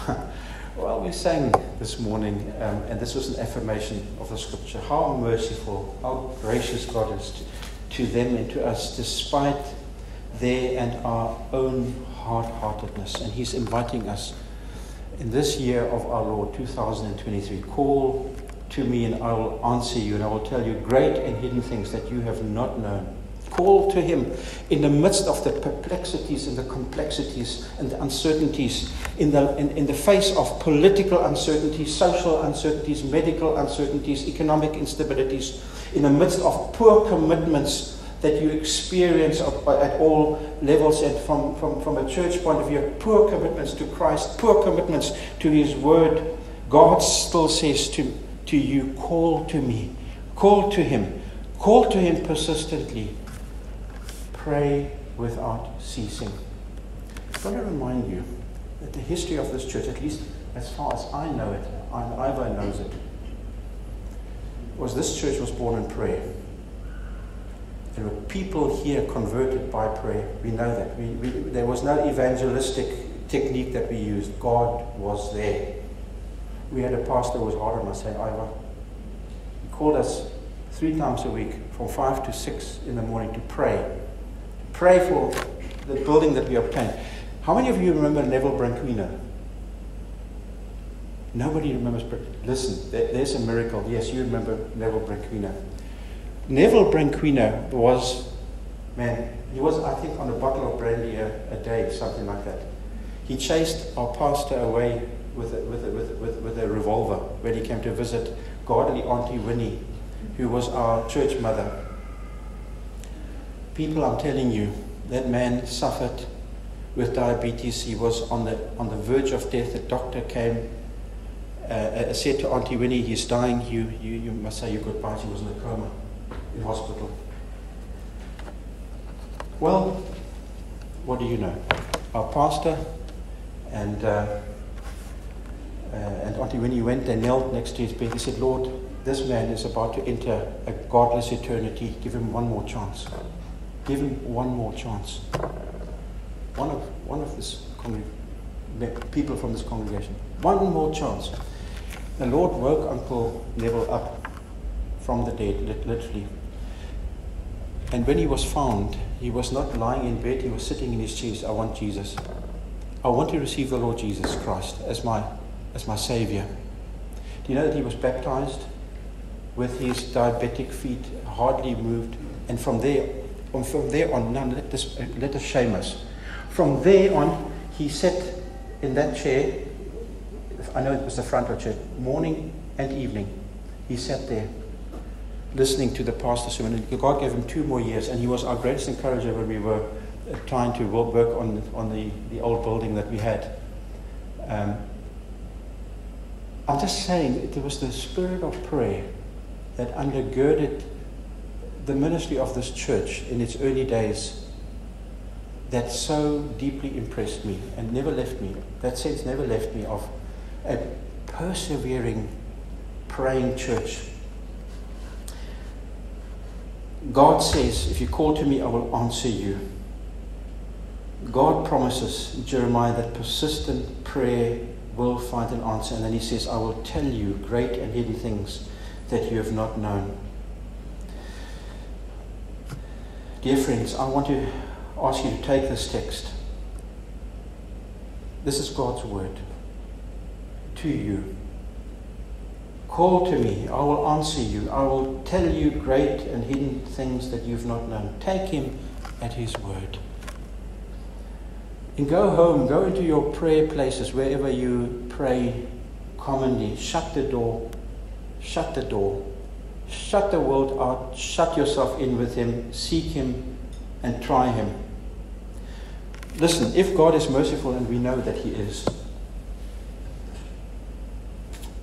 well, we sang this morning, um, and this was an affirmation of the scripture. How merciful, how gracious God is to, to them and to us, despite their and our own hard heartedness. And He's inviting us in this year of our Lord 2023 call to me and I will answer you and I will tell you great and hidden things that you have not known. Call to Him in the midst of the perplexities and the complexities and the uncertainties, in the, in, in the face of political uncertainties, social uncertainties, medical uncertainties, economic instabilities, in the midst of poor commitments that you experience at all levels and from, from, from a church point of view, poor commitments to Christ, poor commitments to His Word. God still says to, to you, Call to me, call to Him, call to Him persistently pray without ceasing. I want to remind you that the history of this church, at least as far as I know it, and Ivo knows it, was this church was born in prayer. There were people here converted by prayer. We know that. We, we, there was no evangelistic technique that we used. God was there. We had a pastor who was hard on us, saying, Ivo, he called us three times a week from five to six in the morning to pray pray for the building that we obtained. How many of you remember Neville Branquina? Nobody remembers. Listen, there's a miracle. Yes, you remember Neville Branquina. Neville Branquina was, man, he was, I think, on a bottle of brandy a, a day, something like that. He chased our pastor away with a, with, a, with, a, with, with a revolver when he came to visit godly Auntie Winnie, who was our church mother. People, I'm telling you, that man suffered with diabetes. He was on the, on the verge of death. The doctor came, uh, uh, said to Auntie Winnie, he's dying. You, you, you must say your goodbyes. He was in a coma in hospital. Well, what do you know? Our pastor and, uh, uh, and Auntie Winnie went and knelt next to his bed. He said, Lord, this man is about to enter a godless eternity. Give him one more chance. Give him one more chance. One of, one of this people from this congregation. One more chance. The Lord woke Uncle Neville up from the dead, literally. And when he was found, he was not lying in bed, he was sitting in his chair. I want Jesus. I want to receive the Lord Jesus Christ as my, as my Savior. Do you know that he was baptized with his diabetic feet hardly moved? And from there, from there on, now let, this, let us shame us. From there on, he sat in that chair. I know it was the front row chair, morning and evening. He sat there listening to the pastor sermon. God gave him two more years, and he was our greatest encourager when we were uh, trying to work on, on the, the old building that we had. Um, I'm just saying, it was the spirit of prayer that undergirded the ministry of this church in its early days that so deeply impressed me and never left me. That sense never left me of a persevering, praying church God says, If you call to me, I will answer you. God promises Jeremiah that persistent prayer will find an answer. And then he says, I will tell you great and hidden things that you have not known. Dear friends, I want to ask you to take this text. This is God's word to you. Call to me, I will answer you. I will tell you great and hidden things that you've not known. Take him at his word. And go home, go into your prayer places, wherever you pray commonly. Shut the door. Shut the door. Shut the world out. Shut yourself in with him. Seek him and try him. Listen, if God is merciful, and we know that he is,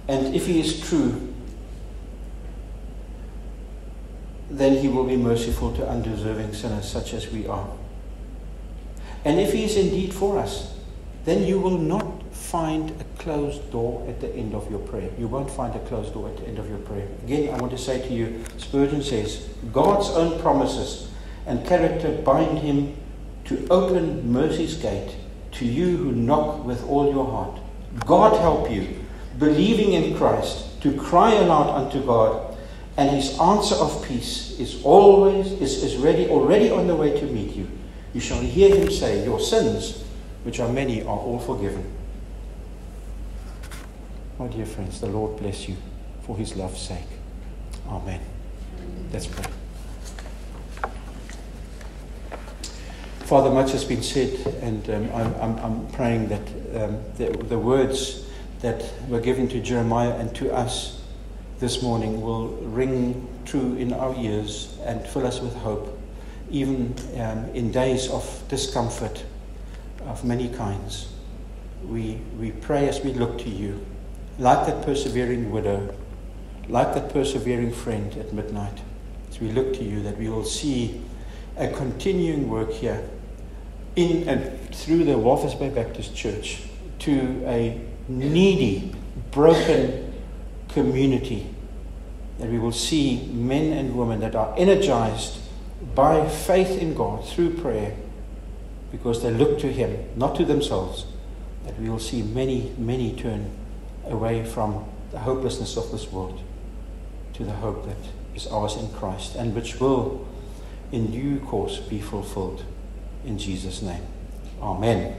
and if he is true, then he will be merciful to undeserving sinners such as we are. And if he is indeed for us, then you will not find a closed door at the end of your prayer. You won't find a closed door at the end of your prayer. Again, I want to say to you, Spurgeon says, God's own promises and character bind him to open mercy's gate to you who knock with all your heart. God help you believing in Christ, to cry aloud unto God, and his answer of peace is always is, is ready already on the way to meet you. You shall hear him say, Your sins, which are many, are all forgiven. My dear friends, the Lord bless you for his love's sake. Amen. Let's pray. Father, much has been said, and um, I'm, I'm, I'm, praying that um, the, the words that were given to Jeremiah and to us this morning will ring true in our ears and fill us with hope, even um, in days of discomfort of many kinds. We, we pray as we look to you, like that persevering widow, like that persevering friend at midnight, as we look to you, that we will see a continuing work here in and through the Walvis Bay Baptist Church to a needy, broken community. That we will see men and women that are energized by faith in God through prayer because they look to Him, not to themselves. That we will see many, many turn away from the hopelessness of this world to the hope that is ours in Christ and which will, in due course, be fulfilled. In Jesus' name. Amen.